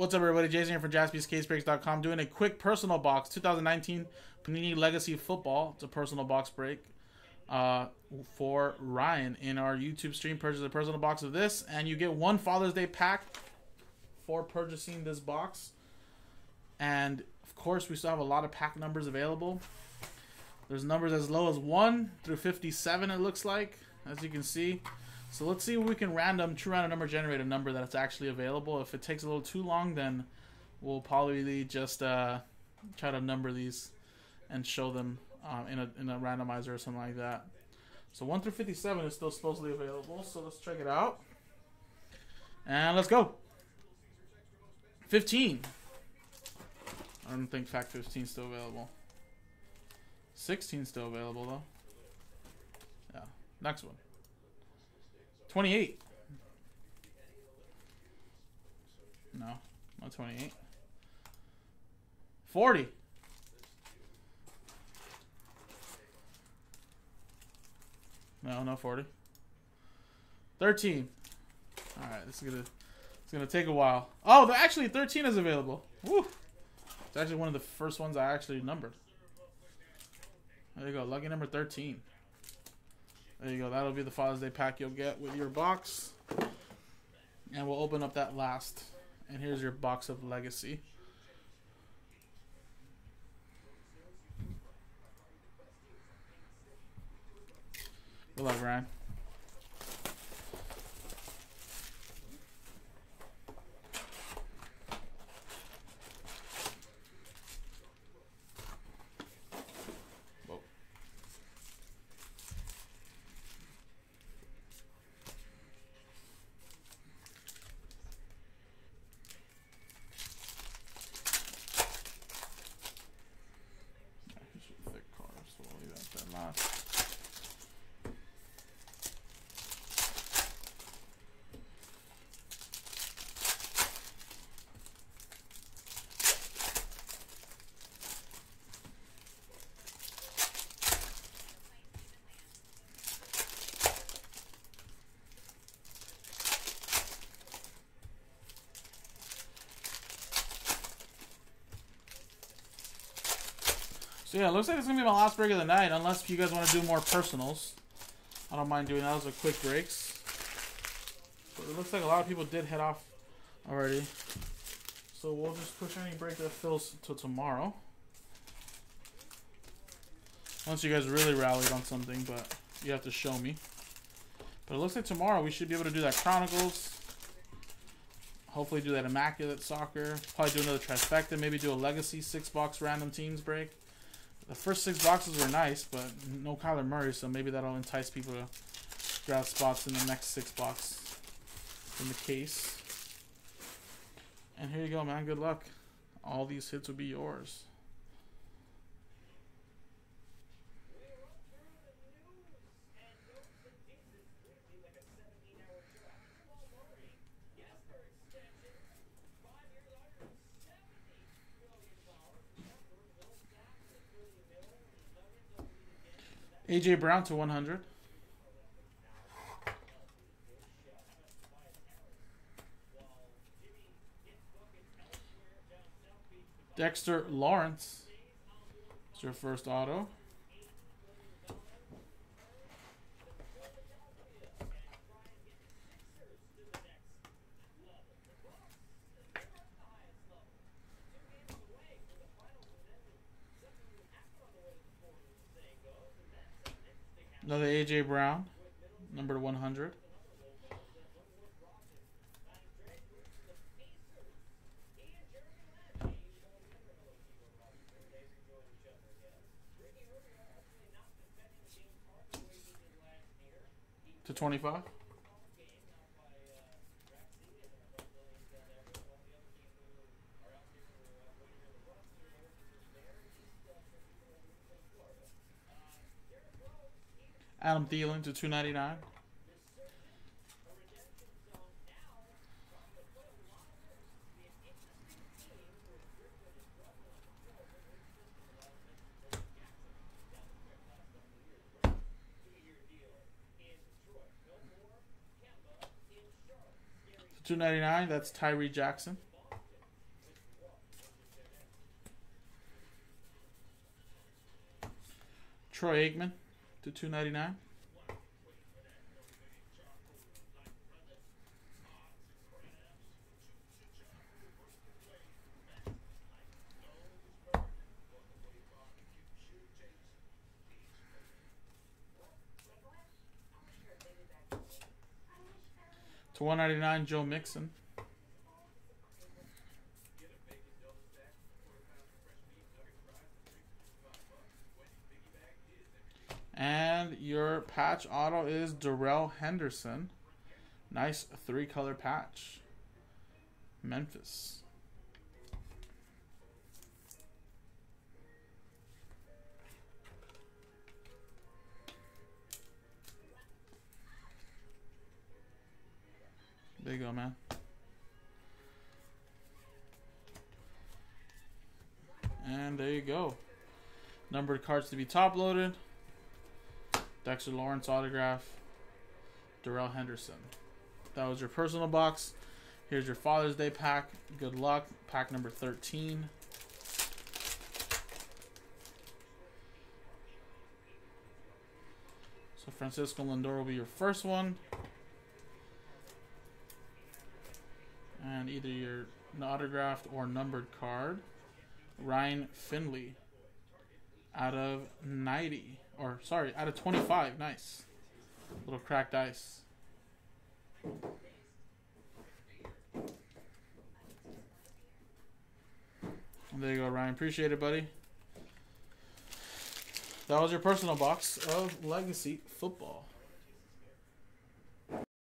What's up, everybody? Jason here from JaspysCaseBreaks.com doing a quick personal box 2019 Panini Legacy Football. It's a personal box break uh, for Ryan in our YouTube stream. Purchase a personal box of this, and you get one Father's Day pack for purchasing this box. And of course, we still have a lot of pack numbers available. There's numbers as low as 1 through 57, it looks like, as you can see. So let's see if we can random, true random number generate a number that's actually available. If it takes a little too long, then we'll probably just uh, try to number these and show them um, in, a, in a randomizer or something like that. So 1 through 57 is still supposedly available, so let's check it out. And let's go. 15. I don't think Fact 15 is still available. 16 still available, though. Yeah. Next one. 28. No, not 28. 40. No, no 40. 13. All right, this is gonna it's gonna take a while. Oh, actually 13 is available. Woo! It's actually one of the first ones I actually numbered. There you go, lucky number 13. There you go. That'll be the Father's Day pack you'll get with your box. And we'll open up that last. And here's your box of Legacy. Good luck, Ryan. So yeah, it looks like it's gonna be my last break of the night, unless you guys want to do more personals. I don't mind doing those. Are quick breaks. But it looks like a lot of people did head off already. So we'll just push any break that fills till tomorrow. Once you guys really rallied on something, but you have to show me. But it looks like tomorrow we should be able to do that Chronicles. Hopefully do that Immaculate Soccer. Probably do another Trifecta. Maybe do a Legacy six-box random teams break. The first six boxes were nice, but no Kyler Murray, so maybe that'll entice people to grab spots in the next six box in the case. And here you go, man. Good luck. All these hits will be yours. AJ Brown to 100. Dexter Lawrence. It's your first auto. Another AJ Brown, number 100. To 25. Adam Thielen to 299. Two ninety nine. That's Tyree Jackson. Troy Aikman to 299. To 199, Joe Mixon. And your patch auto is Darrell Henderson. Nice three color patch. Memphis. There you go, man. And there you go. Numbered cards to be top loaded. Dexter Lawrence autograph. Darrell Henderson. That was your personal box. Here's your Father's Day pack. Good luck. Pack number 13. So Francisco Lindor will be your first one. And either your autographed or numbered card. Ryan Finley out of 90 or sorry, out of 25. Nice. Little cracked ice. there you go, Ryan. Appreciate it, buddy. That was your personal box of Legacy Football.